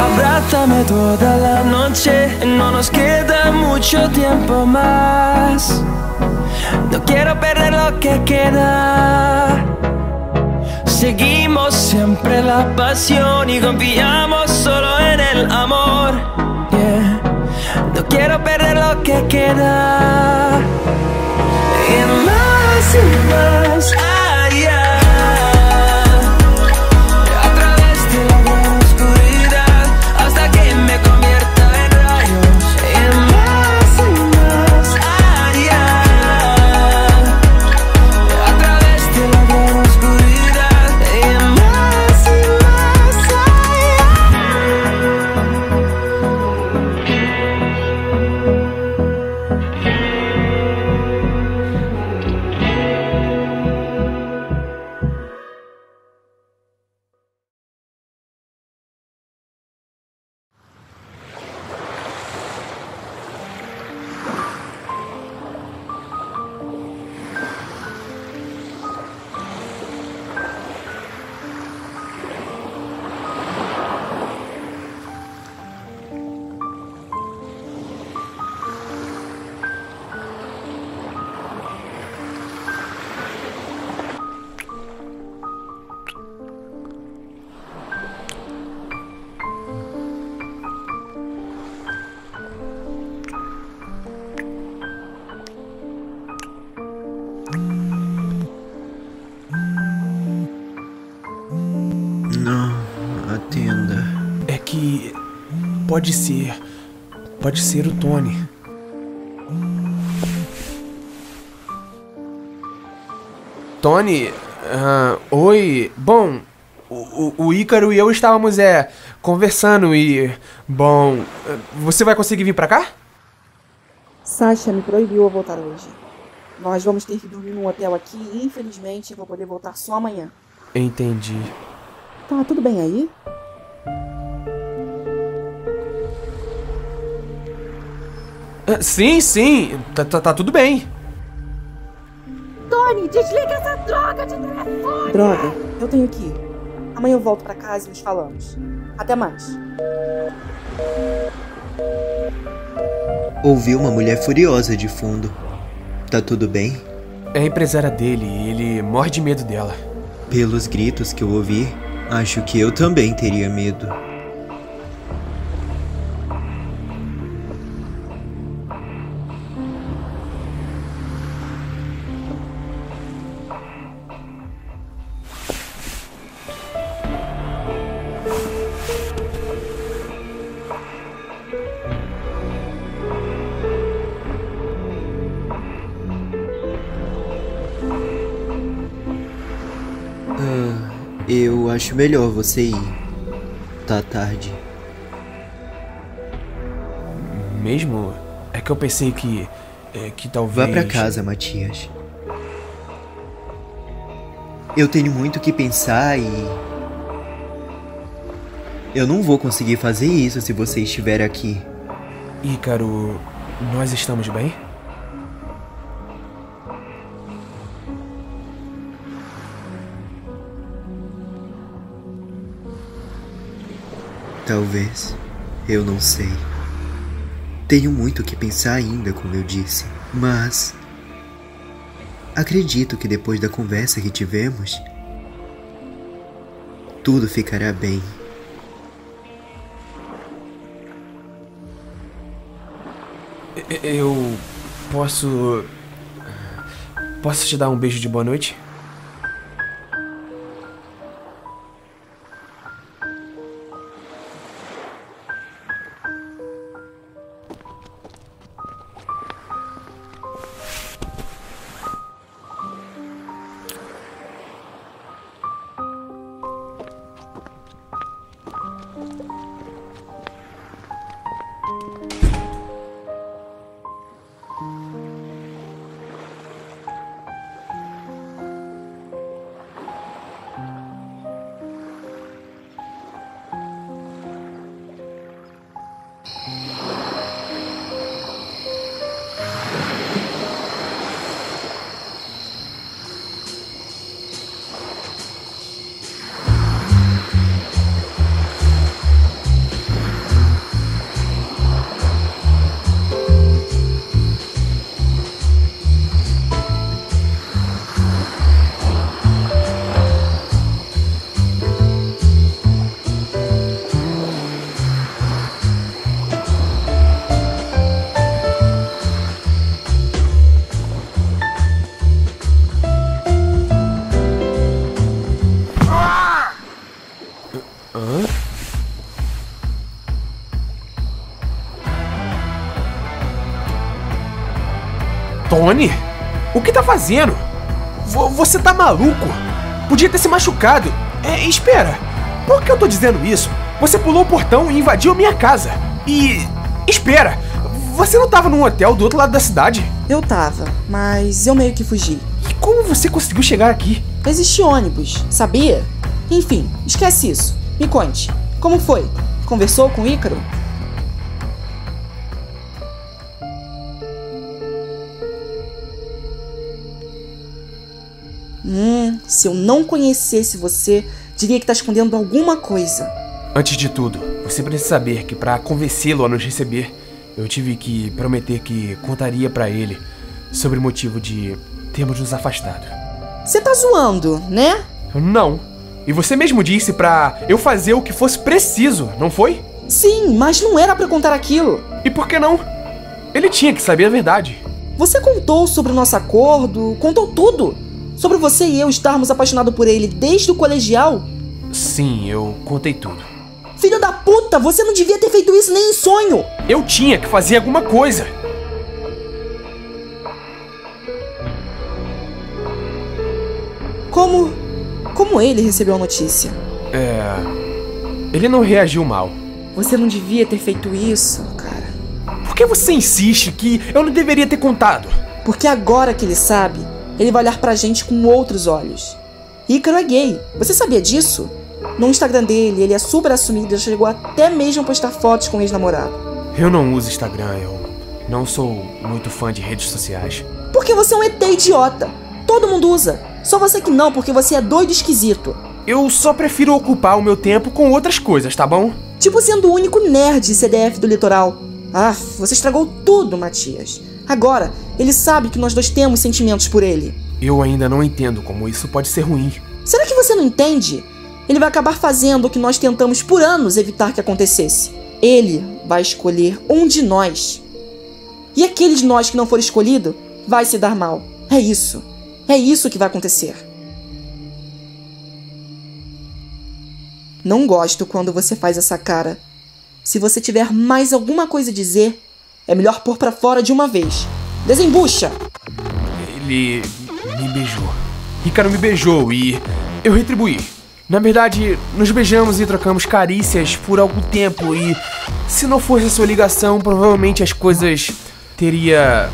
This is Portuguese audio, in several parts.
Abrázame toda la noche, no nos queda mucho tiempo más. No quiero perder lo que queda. Seguimos siempre la pasión y confiamos solo en el amor. No quiero perder lo que queda. Y más y más allá. Pode ser. Pode ser o Tony. Tony, ah, oi. Bom, o, o- o Ícaro e eu estávamos é conversando e. Bom, você vai conseguir vir pra cá? Sasha me proibiu a voltar hoje. Nós vamos ter que dormir num hotel aqui e, infelizmente, eu vou poder voltar só amanhã. Entendi. Tá tudo bem aí? Sim, sim, tá, tá, tá tudo bem. Tony, desliga essa droga de telefone! Droga, eu tenho que ir. Amanhã eu volto pra casa e nos falamos. Até mais. Ouvi uma mulher furiosa de fundo. Tá tudo bem? É a empresária dele e ele morre de medo dela. Pelos gritos que eu ouvi, acho que eu também teria medo. Ah, eu acho melhor você ir. Tá tarde. Mesmo? É que eu pensei que. É, que talvez. Vá pra casa, Matias. Eu tenho muito o que pensar e. Eu não vou conseguir fazer isso se você estiver aqui. Ícaro, nós estamos bem? Talvez. Eu não sei. Tenho muito que pensar ainda, como eu disse. Mas. Acredito que depois da conversa que tivemos. Tudo ficará bem. Eu. posso. Posso te dar um beijo de boa noite? Hã? Tony? O que tá fazendo? Vo- você tá maluco? Podia ter se machucado. É, espera. Por que eu tô dizendo isso? Você pulou o portão e invadiu a minha casa. E. Espera! Você não tava num hotel do outro lado da cidade? Eu tava, mas eu meio que fugi. E como você conseguiu chegar aqui? Existe ônibus, sabia? Enfim, esquece isso. Me conte, como foi? Conversou com o Ícaro? Hum, se eu não conhecesse você, diria que tá escondendo alguma coisa. Antes de tudo, você precisa saber que para convencê-lo a nos receber, eu tive que prometer que contaria pra ele sobre o motivo de termos nos afastado. Você tá zoando, né? Não. E você mesmo disse pra eu fazer o que fosse preciso, não foi? Sim, mas não era pra contar aquilo. E por que não? Ele tinha que saber a verdade. Você contou sobre o nosso acordo, contou tudo. Sobre você e eu estarmos apaixonados por ele desde o colegial. Sim, eu contei tudo. Filho da puta, você não devia ter feito isso nem em sonho. Eu tinha que fazer alguma coisa. Como. Como ele recebeu a notícia? É. Ele não reagiu mal. Você não devia ter feito isso, cara. Por que você insiste que eu não deveria ter contado? Porque agora que ele sabe, ele vai olhar pra gente com outros olhos. Ícaro é gay. Você sabia disso? No Instagram dele, ele é super assumido e chegou até mesmo a postar fotos com o ex-namorado. Eu não uso Instagram, eu não sou muito fã de redes sociais. Porque você é um ET idiota. Todo mundo usa. Só você que não, porque você é doido e esquisito. Eu só prefiro ocupar o meu tempo com outras coisas, tá bom? Tipo sendo o único nerd CDF do litoral. Ah, você estragou tudo, Matias. Agora, ele sabe que nós dois temos sentimentos por ele. Eu ainda não entendo como isso pode ser ruim. Será que você não entende? Ele vai acabar fazendo o que nós tentamos por anos evitar que acontecesse. Ele vai escolher um de nós. E aquele de nós que não for escolhido vai se dar mal. É isso. É isso que vai acontecer. Não gosto quando você faz essa cara. Se você tiver mais alguma coisa a dizer, é melhor pôr pra fora de uma vez. Desembucha! Ele me beijou. Ricardo me beijou e eu retribuí. Na verdade, nos beijamos e trocamos carícias por algum tempo e se não fosse a sua ligação, provavelmente as coisas teria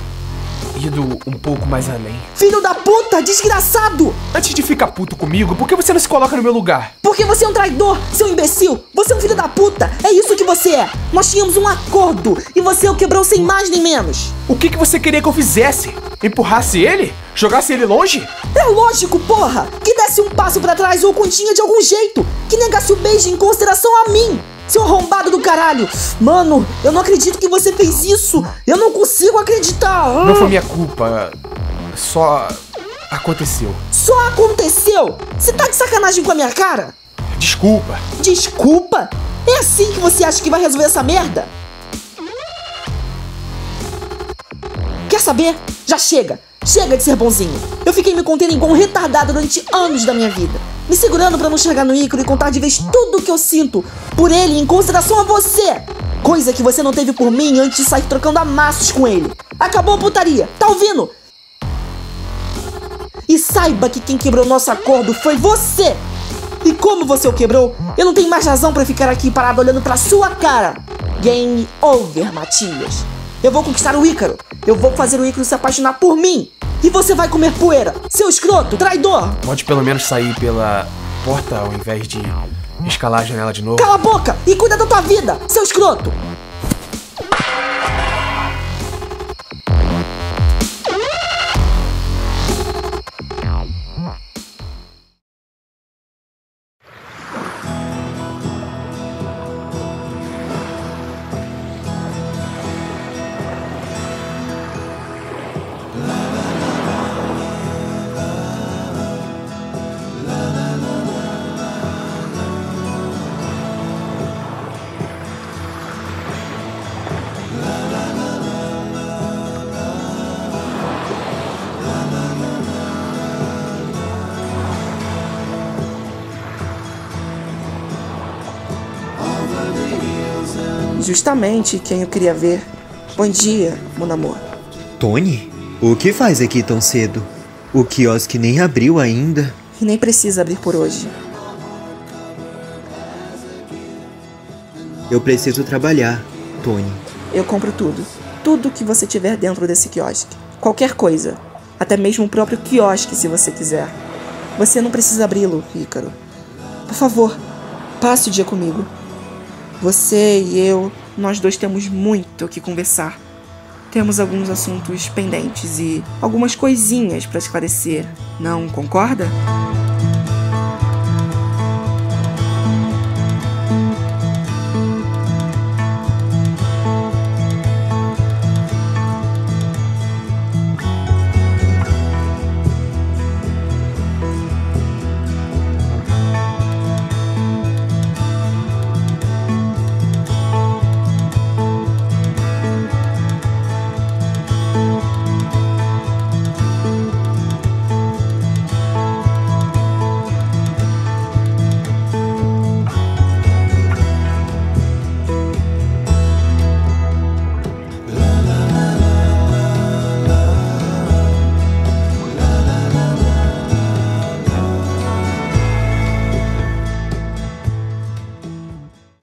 ido um pouco mais além. Filho da puta, desgraçado! Antes de ficar puto comigo, por que você não se coloca no meu lugar? Porque você é um traidor, seu imbecil! Você é um filho da puta! É isso que você é! Nós tínhamos um acordo e você o quebrou sem mais nem menos! O que, que você queria que eu fizesse? Empurrasse ele? Jogasse ele longe? É lógico, porra! Que desse um passo pra trás ou continha de algum jeito! Que negasse o beijo em consideração a mim! Seu arrombado do caralho! Mano, eu não acredito que você fez isso! Eu não consigo acreditar! Ah, Não foi minha culpa. Só aconteceu. Só aconteceu! Você tá de sacanagem com a minha cara? Desculpa. Desculpa? É assim que você acha que vai resolver essa merda? Saber? Já chega! Chega de ser bonzinho! Eu fiquei me contendo igual um retardado durante anos da minha vida. Me segurando pra não chegar no Ícaro e contar de vez tudo o que eu sinto por ele em consideração a você! Coisa que você não teve por mim antes de sair trocando amassos com ele. Acabou a putaria, tá ouvindo? E saiba que quem quebrou nosso acordo foi você! E como você o quebrou, eu não tenho mais razão pra ficar aqui parado olhando pra sua cara. Game over, Matias. Eu vou conquistar o Ícaro. Eu vou fazer o Ícaro se apaixonar por mim. E você vai comer poeira, seu escroto, traidor. Pode pelo menos sair pela porta ao invés de escalar a janela de novo. Cala a boca e cuida da tua vida, seu escroto. Justamente quem eu queria ver. Bom dia, meu amor. Tony? O que faz aqui tão cedo? O quiosque nem abriu ainda. E nem precisa abrir por hoje. Eu preciso trabalhar, Tony. Eu compro tudo. Tudo que você tiver dentro desse quiosque. Qualquer coisa. Até mesmo o próprio quiosque, se você quiser. Você não precisa abri-lo, Ícaro. Por favor, passe o dia comigo. Você e eu, nós dois temos muito o que conversar. Temos alguns assuntos pendentes e algumas coisinhas para esclarecer. Não concorda?